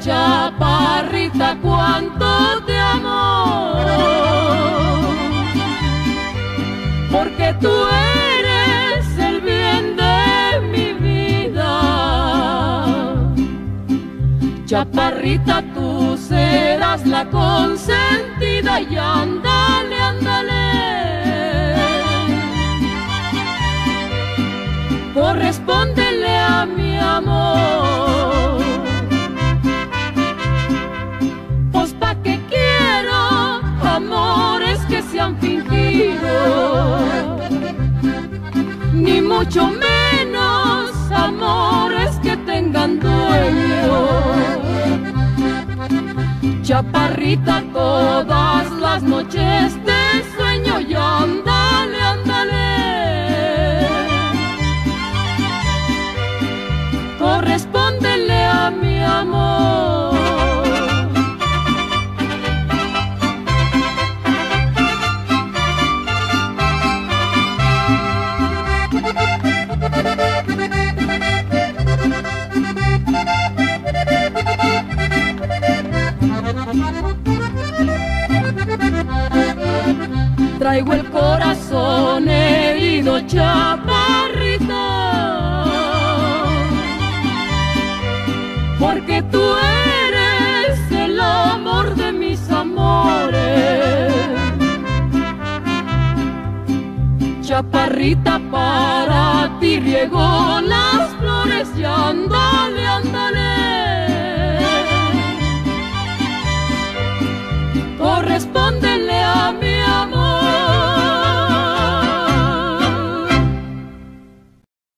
chaparrita, cuánto te amo. Porque tú eres el bien de mi vida. Chaparrita, tú serás la consentida y ándale, ándale. Correspóndele a mi amor. Ni mucho menos amores que tengan dueño. Chaparrita, todas las noches te sueño y ándale, ándale. Correspóndele a mi amor. Traigo el corazón herido, chaparrita, porque tú eres el amor de mis amores. Chaparrita, para ti riego las